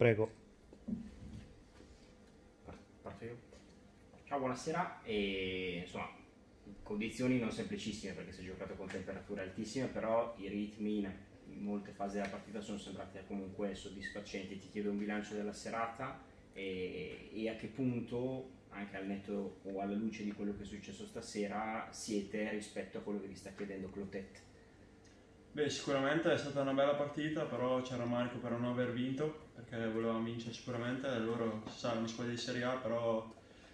Prego. Parto io. Ciao, buonasera. E, insomma, condizioni non semplicissime perché si è giocato con temperature altissime, però i ritmi in, molte fasi della partita sono sembrati comunque soddisfacenti. Ti chiedo un bilancio della serata e, e a che punto, anche al netto o alla luce di quello che è successo stasera, siete rispetto a quello che vi sta chiedendo Clotet? Beh, sicuramente è stata una bella partita, però c'era Marco per non aver vinto, perché volevamo vincere sicuramente, loro sa, una squadra di Serie A, però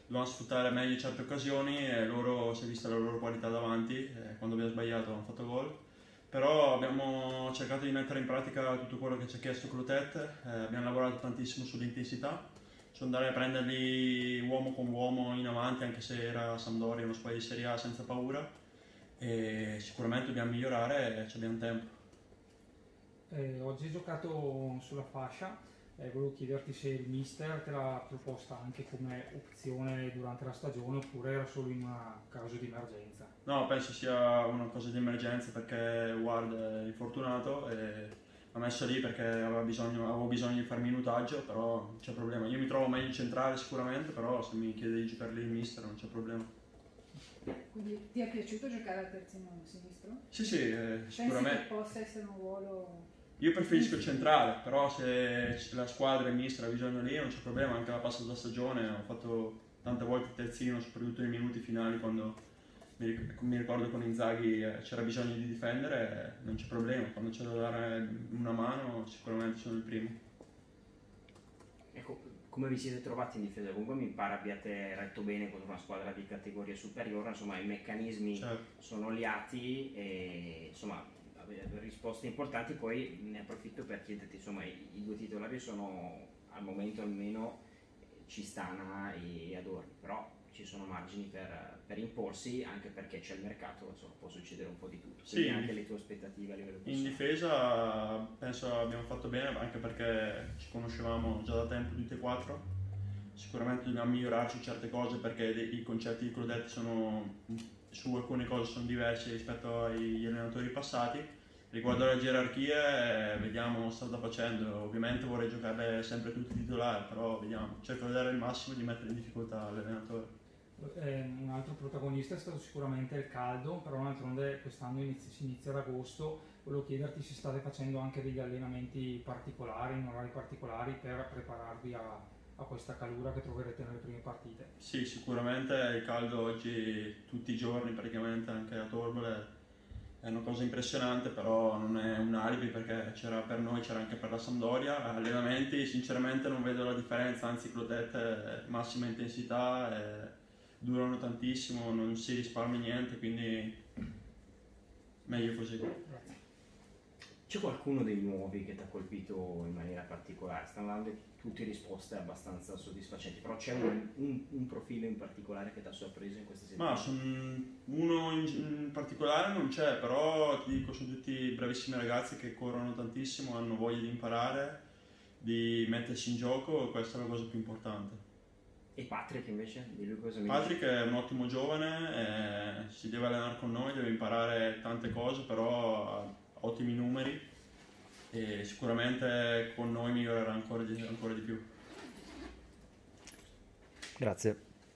dovevano sfruttare meglio certe occasioni e loro si è vista la loro qualità davanti, quando abbiamo sbagliato hanno fatto gol. Però abbiamo cercato di mettere in pratica tutto quello che ci ha chiesto Clotet, eh, abbiamo lavorato tantissimo sull'intensità, cioè andare a prenderli uomo con uomo in avanti, anche se era Sampdoria, una squadra di Serie A senza paura e sicuramente dobbiamo migliorare e abbiamo tempo. Eh, oggi hai giocato sulla fascia, eh, volevo chiederti se il mister te l'ha proposta anche come opzione durante la stagione oppure era solo in un caso di emergenza. No, penso sia una cosa di emergenza perché Ward è infortunato e ha messo lì perché aveva bisogno, avevo bisogno di fare minutaggio, però non c'è problema. Io mi trovo meglio centrale sicuramente, però se mi chiede di giocare lì il mister non c'è problema. Quindi ti è piaciuto giocare al terzino sinistro? Sì, sì, eh, sicuramente. Pensi che possa essere un ruolo... Io preferisco il centrale, però se la squadra e il mister ha bisogno lì non c'è problema, anche la passata stagione ho fatto tante volte il terzino, soprattutto nei minuti finali quando mi ricordo con Inzaghi eh, c'era bisogno di difendere, non c'è problema, quando c'è da dare una mano sicuramente sono il primo. Ecco, come vi siete trovati in difesa? Comunque mi pare abbiate retto bene contro una squadra di categoria superiore, insomma i meccanismi certo. sono oliati e insomma risposte importanti, poi ne approfitto per chiederti, insomma i, i due titolari sono al momento almeno Cistana e Adorni, però ci sono margini per, per, imporsi anche perché c'è il mercato, insomma può succedere un po' di tutto. Quindi sì, anche le tue aspettative a livello personale. In difesa penso abbiamo fatto bene anche perché ci conoscevamo già da tempo tutti e quattro. Sicuramente dobbiamo migliorare su certe cose perché i concetti di Crodetti sono su alcune cose sono diversi rispetto agli allenatori passati. Riguardo alle gerarchie, vediamo cosa sta facendo. Ovviamente vorrei giocare sempre tutti titolari, però vediamo. Cerco di dare il massimo di mettere in difficoltà l'allenatore. Eh, un altro protagonista è stato sicuramente il caldo, però d'altronde quest'anno inizia, si inizia ad agosto. Volevo chiederti se state facendo anche degli allenamenti particolari, in orari particolari, per prepararvi a, a questa calura che troverete nelle prime partite. Sì, sicuramente il caldo oggi tutti i giorni praticamente anche a Torbole è una cosa impressionante, però non è un alibi perché c'era per noi, c'era anche per la Sampdoria. Allenamenti, sinceramente non vedo la differenza, anzi Clodette massima intensità. E durano tantissimo, non si risparmia niente, quindi meglio così. C'è qualcuno dei nuovi che ti ha colpito in maniera particolare? Stanno dando tutte risposte abbastanza soddisfacenti, però c'è un, un, un, profilo in particolare che ti ha sorpreso in questa settimana? Ma son, uno in, in, particolare non c'è, però ti dico, sono tutti bravissimi ragazzi che corrono tantissimo, hanno voglia di imparare, di mettersi in gioco, questa è la cosa più importante. E Patrick invece? Di lui cosa mi Patrick dice? è un ottimo giovane, eh, si deve allenare con noi, deve imparare tante cose, però ha ottimi numeri e sicuramente con noi migliorerà ancora di, ancora di più. Grazie.